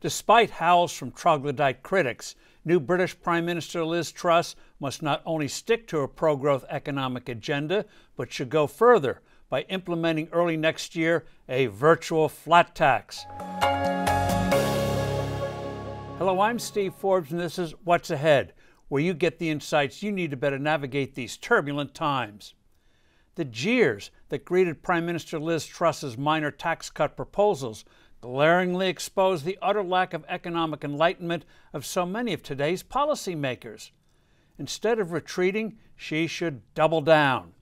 Despite howls from troglodyte critics, new British Prime Minister Liz Truss must not only stick to her pro growth economic agenda, but should go further by implementing early next year a virtual flat tax. Hello, I'm Steve Forbes, and this is What's Ahead, where you get the insights you need to better navigate these turbulent times. The jeers that greeted Prime Minister Liz Truss's minor tax cut proposals glaringly expose the utter lack of economic enlightenment of so many of today's policymakers. Instead of retreating, she should double down.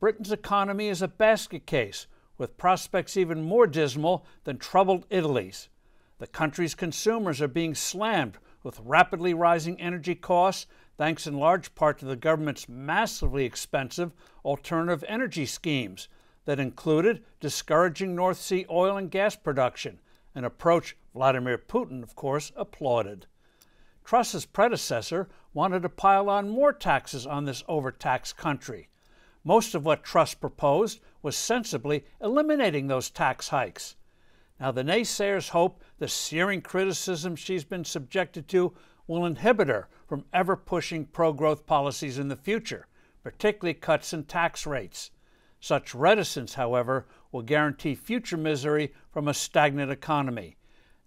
Britain's economy is a basket case, with prospects even more dismal than troubled Italy's. The country's consumers are being slammed with rapidly rising energy costs, thanks in large part to the government's massively expensive alternative energy schemes that included discouraging North Sea oil and gas production, an approach Vladimir Putin, of course, applauded. Truss's predecessor wanted to pile on more taxes on this overtaxed country. Most of what Truss proposed was sensibly eliminating those tax hikes. Now, the naysayers hope the searing criticism she's been subjected to will inhibit her from ever pushing pro growth policies in the future, particularly cuts in tax rates. Such reticence, however, will guarantee future misery from a stagnant economy.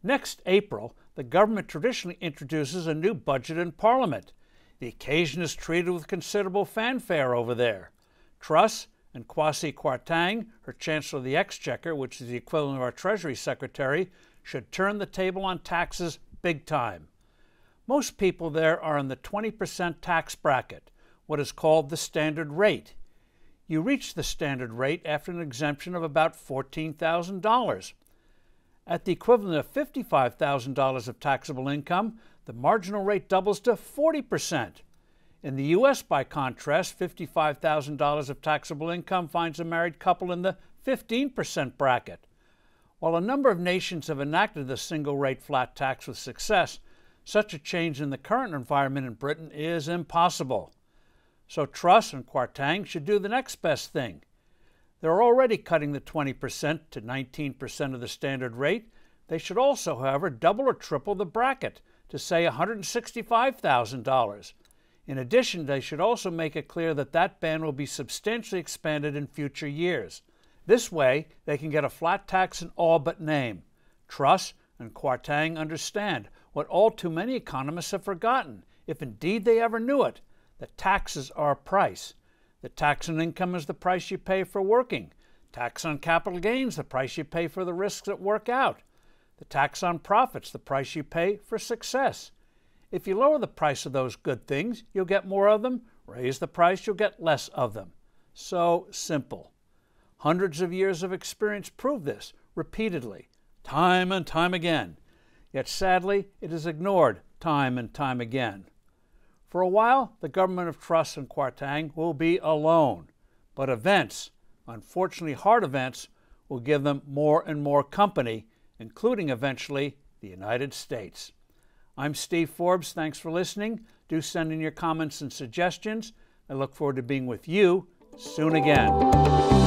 Next April, the government traditionally introduces a new budget in Parliament. The occasion is treated with considerable fanfare over there. Truss and Kwasi Kwarteng, her Chancellor of the Exchequer, which is the equivalent of our Treasury Secretary, should turn the table on taxes big time. Most people there are in the 20% tax bracket, what is called the standard rate you reach the standard rate after an exemption of about $14,000. At the equivalent of $55,000 of taxable income, the marginal rate doubles to 40%. In the U.S., by contrast, $55,000 of taxable income finds a married couple in the 15% bracket. While a number of nations have enacted the single rate flat tax with success, such a change in the current environment in Britain is impossible. So Truss and Kwarteng should do the next best thing. They're already cutting the 20% to 19% of the standard rate. They should also, however, double or triple the bracket to, say, $165,000. In addition, they should also make it clear that that ban will be substantially expanded in future years. This way, they can get a flat tax in all but name. Truss and Kwarteng understand what all too many economists have forgotten, if indeed they ever knew it, the taxes are price. The tax on income is the price you pay for working. Tax on capital gains, the price you pay for the risks that work out. The tax on profits, the price you pay for success. If you lower the price of those good things, you'll get more of them. Raise the price, you'll get less of them. So simple. Hundreds of years of experience prove this repeatedly, time and time again. Yet sadly, it is ignored time and time again. For a while, the government of Truss and Kwarteng will be alone, but events, unfortunately hard events, will give them more and more company, including eventually the United States. I'm Steve Forbes. Thanks for listening. Do send in your comments and suggestions. I look forward to being with you soon again.